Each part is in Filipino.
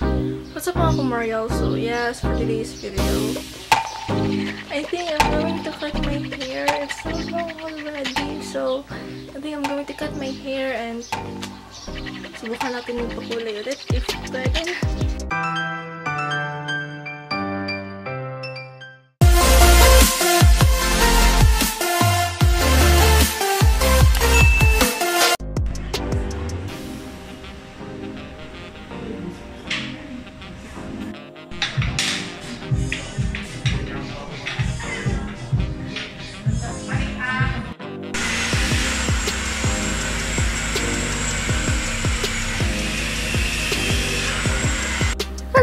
What's up mga kumarial? So yes, for today's video, I think I'm going to cut my hair. It's so long already. So, I think I'm going to cut my hair and subukan natin yung pakulay ulit if pwede.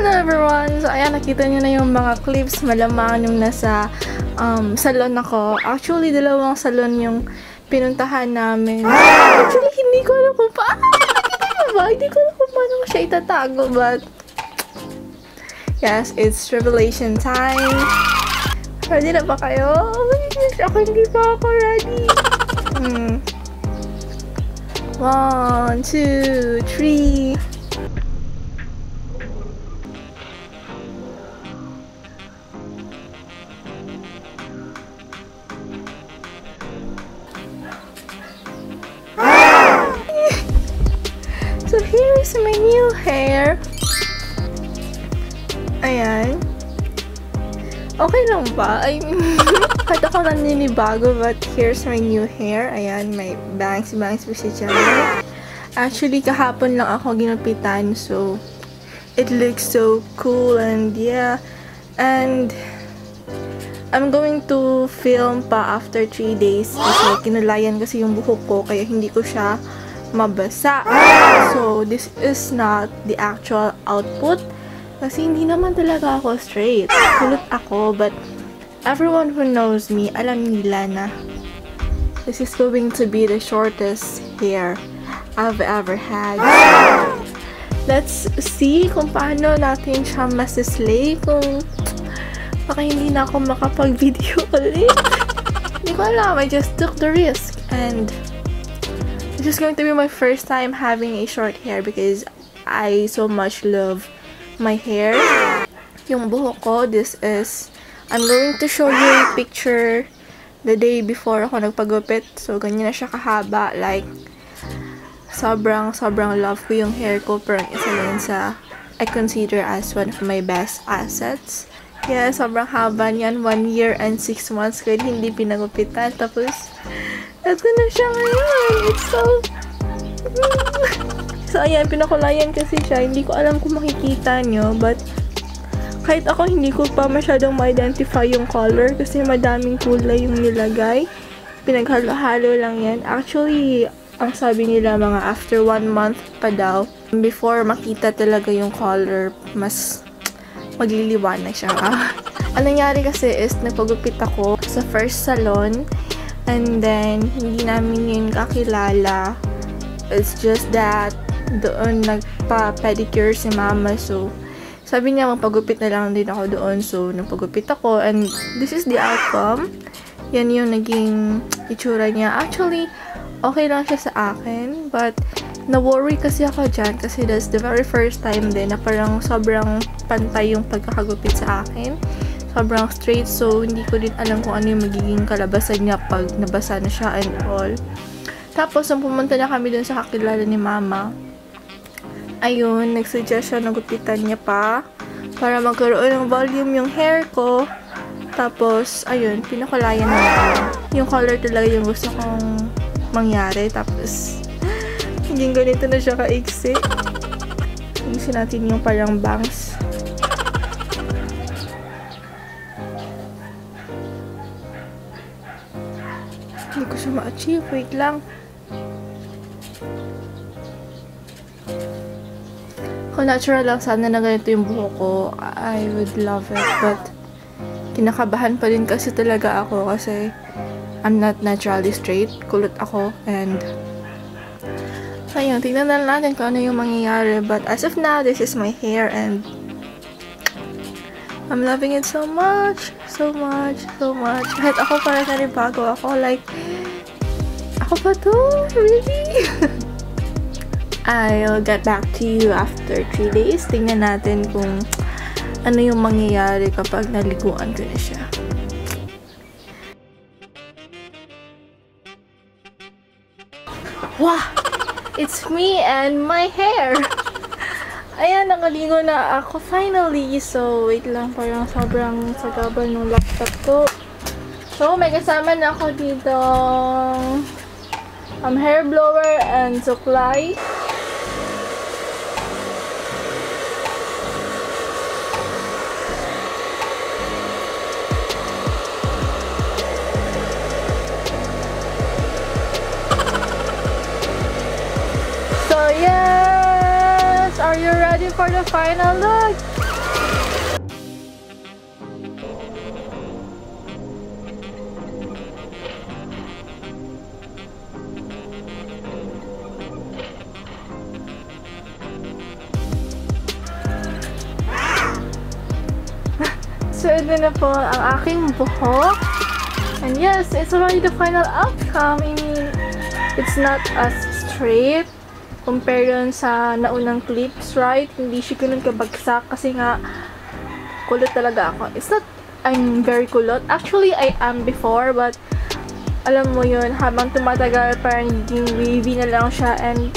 Hello everyone! So ayan, nakita niyo na yung mga clips malamang yung nasa um, salon ako. Actually, dalawang salon yung pinuntahan namin. Actually, hindi ko alam kung paano. ba? Hindi ko alam kung paano ko siya itatago, but yes, it's revelation time. Ready na ba kayo? Oh my gosh, ako hindi pa ako ready. Hmm. One, two, three. Ayan. Okay lang ba? I kahit ako naninibago, but here's my new hair. Ayan, may bangs-bangs pa siya dyan. Actually, kahapon lang ako ginupitan, so it looks so cool and yeah. And I'm going to film pa after 3 days kasi kinulayan kasi yung buhok ko kaya hindi ko siya mabasa. So, this is not the actual output kasi hindi naman talaga ako straight. Kulot ako, but everyone who knows me, alam nila na this is going to be the shortest hair I've ever had. Let's see kung paano natin siya masislay kung baka hindi na ako makapag-video ulit. Hindi ko alam. I just took the risk and this is going to be my first time having a short hair because I so much love my hair. Yung buhok ko, this is I'm going to show you a picture the day before ako nagpagupit. So, ganyan na siya kahaba. Like, sobrang, sobrang love ko yung hair ko. Pero isa yun sa I consider as one of my best assets. Yeah, sobrang haba niyan. One year and six months yun, hindi pinagupitan. Tapos, eto na siya ngayon. It's so... so, ayan, pinakulayan kasi siya. Hindi ko alam kung makikita nyo, but kahit ako hindi ko pa masyadong ma-identify yung color kasi madaming kulay yung nilagay. Pinaghalo-halo lang yan. Actually, ang sabi nila mga after one month pa daw, before makita talaga yung color, mas magliliwanag siya. ang nangyari kasi is nagpagupit ako sa first salon and then hindi namin yun kakilala. It's just that doon nagpa-pedicure si mama so sabi niya magpagupit na lang din ako doon so nagpagupit ako and this is the outcome. Yan yung naging itsura niya. Actually, okay lang siya sa akin but na-worry kasi ako dyan kasi that's the very first time din na parang sobrang pantay yung pagkakagupit sa akin. Sobrang straight so hindi ko din alam kung ano yung magiging kalabasan niya pag nabasa na siya and all. Tapos, nung pumunta na kami dun sa kakilala ni mama, ayun, nagsuggest siya na gupitan niya pa para magkaroon ng volume yung hair ko. Tapos, ayun, pinakulayan na ako. Yung color talaga yung gusto kong mangyari. Tapos, Hinggang ganito na siya kaiksi. Ayusin natin yung parang bangs. Hindi ko siya ma-achieve. Wait lang. Natural lang sana na ganito yung buhok ko, I would love it. But, kinakabahan pa rin kasi talaga ako kasi I'm not naturally straight. Kulot ako. And, ayun, tingnan na natin kung ano yung mangyayari. But as of now, this is my hair and I'm loving it so much. So much. So much. Kahit ako parang nanibago ako. Like, ako ba to? Really? I'll get back to you after 3 days. Tingnan natin kung ano yung mangyayari kapag naliguan ko na siya. Wow! It's me and my hair! Ayan, nakaligo na ako finally. So, wait lang. Parang sobrang sagabal ng laptop ko. So, may kasama na ako dito um, hair blower and supply. For the final look? So, ito na po ang aking buhok. And yes, it's already the final outcome. I mean, it's not as straight compare dun sa naunang clips, right? Hindi siya ganun kabagsak kasi nga kulot talaga ako. It's not, I'm very kulot. Actually, I am before, but alam mo yun, habang tumatagal, parang naging wavy na lang siya and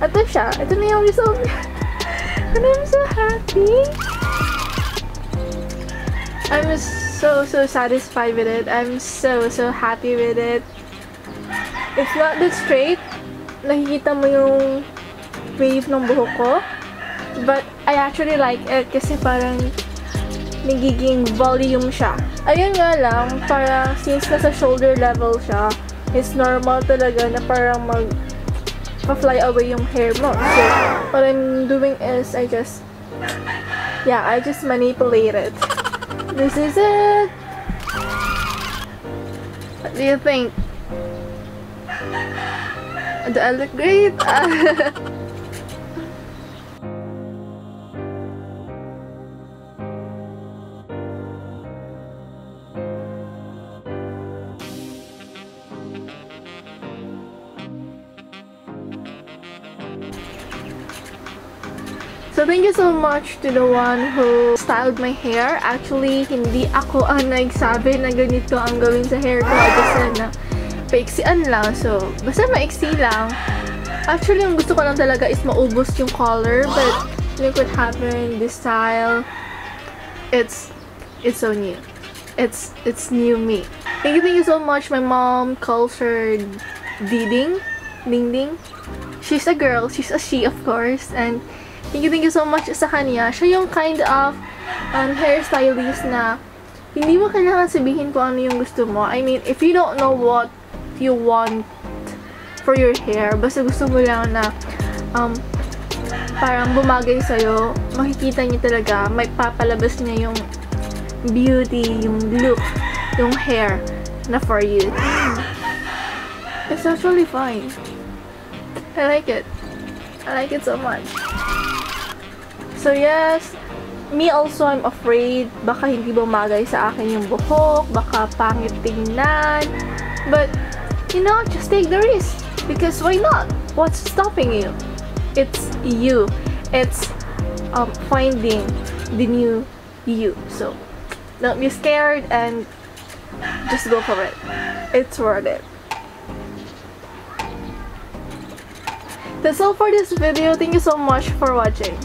ito siya. Ito na yung result and I'm so happy. I'm so, so satisfied with it. I'm so, so happy with it. It's not that straight. Nakikita mo yung wave ng buhok ko. But I actually like it kasi parang nagiging volume siya. Ayun nga lang, parang since nasa shoulder level siya, it's normal talaga na parang mag fly away yung hair mo. So, what I'm doing is I just yeah, I just manipulate it. This is it! What do you think? Do I look great? So, thank you so much to the one who styled my hair. Actually, hindi ako ang nagsabi na ganito ang gawin sa hair ko. I just said na paiksian lang. So, basta maiksi lang. Actually, ang gusto ko lang talaga is maubos yung color. But, look what happened. This style, it's, it's so new. It's, it's new me. Thank you, thank you so much. My mom her Diding. Ding Ding. She's a girl. She's a she, of course. And, thank you, thank you so much sa kanya. Siya yung kind of um, hairstylist na hindi mo kailangan sabihin kung ano yung gusto mo. I mean, if you don't know what you want for your hair, basta gusto mo lang na um, parang bumagay sa'yo, makikita niya talaga, may papalabas niya yung beauty, yung look, yung hair na for you. It's actually fine. I like it. I like it so much. So yes, me also I'm afraid baka hindi bumagay sa akin yung buhok, baka pangit tingnan. But, you know, just take the risk. Because why not? What's stopping you? It's you. It's um, finding the new you. So, don't be scared and just go for it. It's worth it. That's all for this video. Thank you so much for watching.